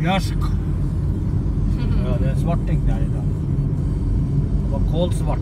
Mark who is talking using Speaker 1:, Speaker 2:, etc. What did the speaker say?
Speaker 1: Gärsk. Ja, det är en svarting där idag. Det var kolsvart.